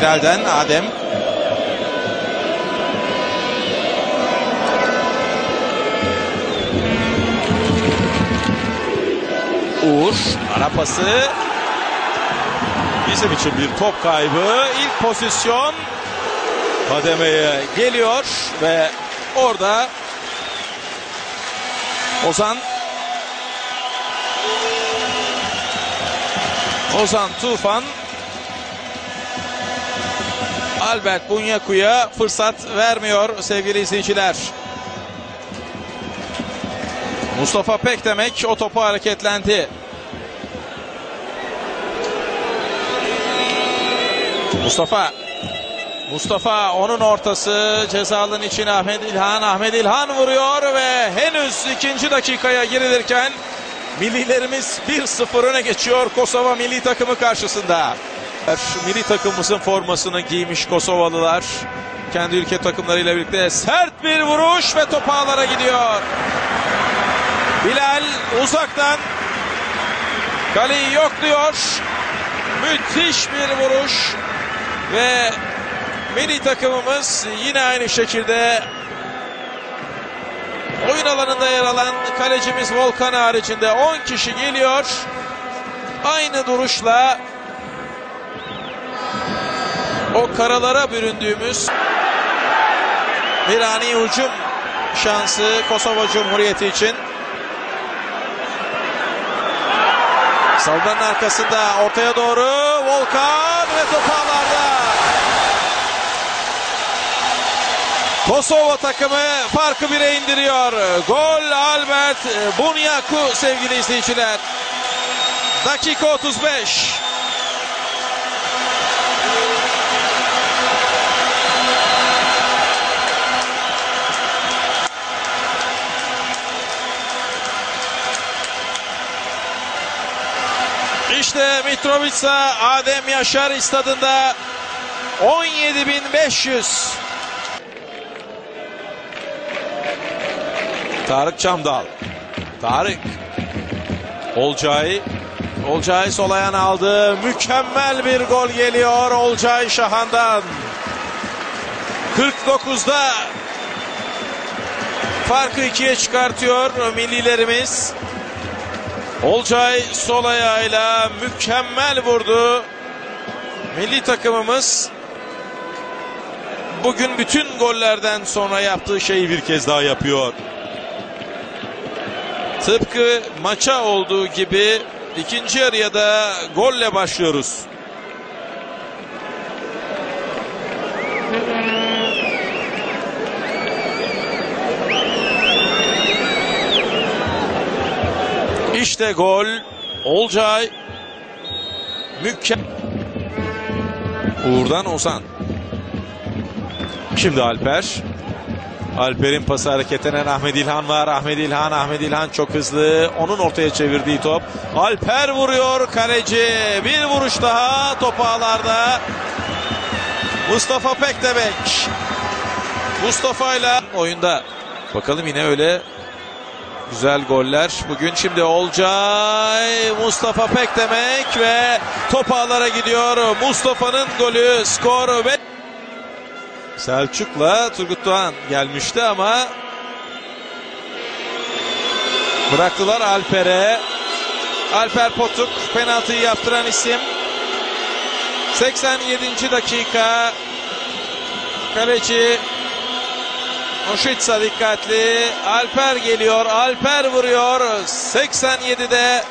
Miral'den Adem. Uğur ara pası. Bizim için bir top kaybı. İlk pozisyon kademeye geliyor ve orada Ozan Ozan Tufan Albert Bunyaku'ya fırsat vermiyor sevgili izleyiciler. Mustafa Pekdemek o topu hareketlendi. Mustafa Mustafa onun ortası cezalın içine Ahmet İlhan. Ahmet İlhan vuruyor ve henüz ikinci dakikaya girilirken millilerimiz 1-0 öne geçiyor Kosova milli takımı karşısında. Milli takımımızın formasını giymiş Kosovalılar. Kendi ülke takımlarıyla birlikte sert bir vuruş ve top ağlara gidiyor. Bilal uzaktan kaleyi yokluyor. Müthiş bir vuruş ve milli takımımız yine aynı şekilde oyun alanında yer alan kalecimiz Volkan haricinde 10 kişi geliyor. Aynı duruşla o karalara büründüğümüz bir ani hücum şansı Kosova Cumhuriyeti için. Savunmanın arkasında ortaya doğru Volkan ve top ağlarda. Kosova takımı farkı bire indiriyor. Gol Albert Bunyaku sevgili izleyiciler. Dakika 35. İşte Mitrovica Adem Yaşar istadında 17.500. Tarık Çamdal. Tarık. Olcay. Olcay sol ayağını aldı. Mükemmel bir gol geliyor Olcay Şahan'dan. 49'da farkı ikiye çıkartıyor millilerimiz. Olcay sol ayağıyla mükemmel vurdu. Milli takımımız bugün bütün gollerden sonra yaptığı şeyi bir kez daha yapıyor. Tıpkı maça olduğu gibi ikinci yarıya da golle başlıyoruz. İşte gol. Olcay. Mükemmel. Uğur'dan Ozan. Şimdi Alper. Alper'in pası hareketinden Ahmet İlhan var. Ahmet İlhan, Ahmet İlhan çok hızlı. Onun ortaya çevirdiği top. Alper vuruyor kaleci. Bir vuruş daha top ağlarda. Mustafa Pekdebek. Mustafa ile oyunda. Bakalım yine öyle Güzel goller. Bugün şimdi Olcay, Mustafa Pekdemek ve top ağlara gidiyor. Mustafa'nın golü skor ve Selçuk'la Turgut Doğan gelmişti ama bıraktılar Alper'e. Alper Potuk penaltıyı yaptıran isim. 87. dakika kaleci Moşitsa dikkatli. Alper geliyor. Alper vuruyor. 87'de